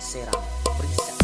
Serang perisai.